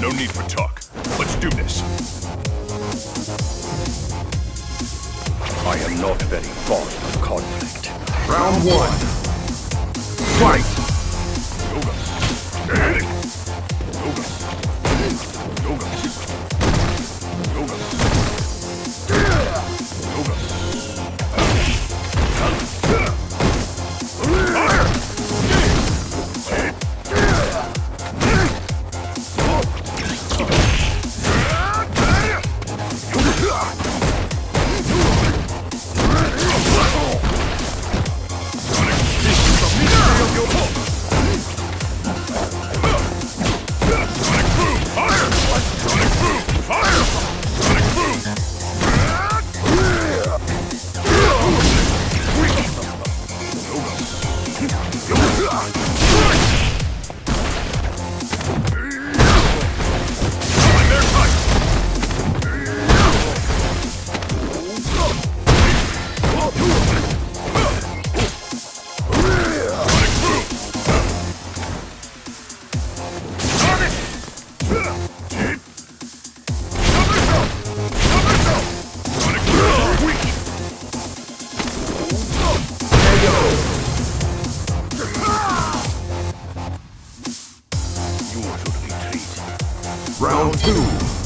No need for talk. Let's do this. I am not very fond of conflict. Round one. Fight! Round two.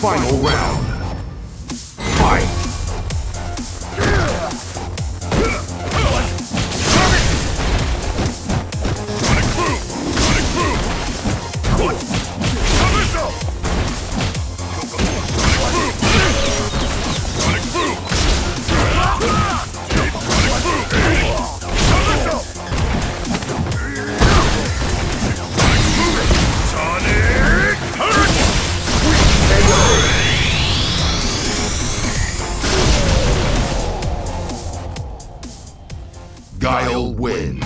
Final round. Guile wins.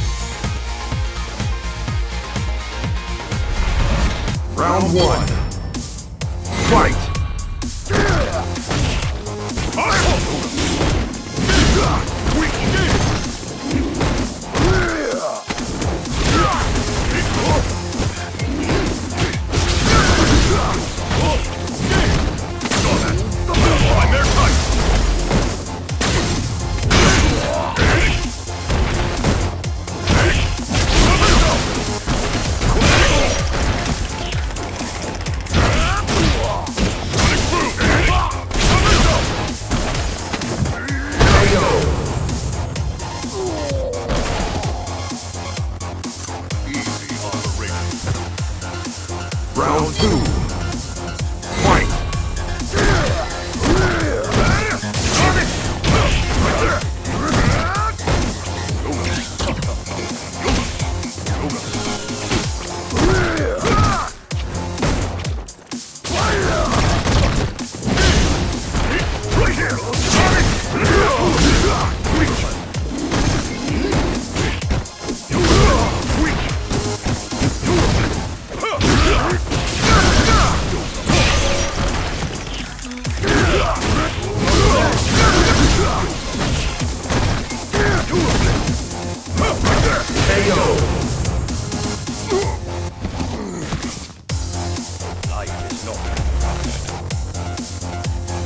Round one. Fight! Easy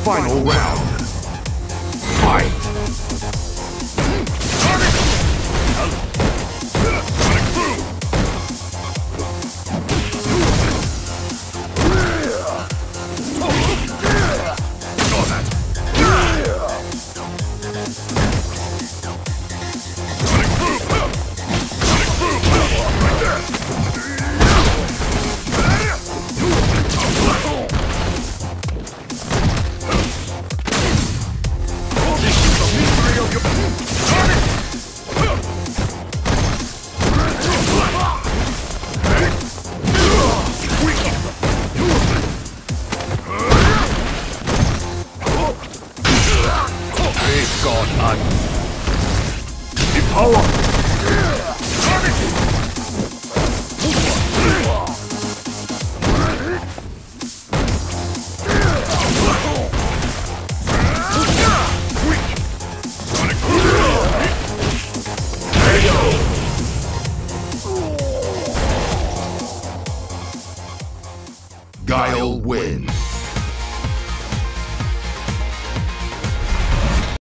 Final round. Fight! time. The power! Guile wins.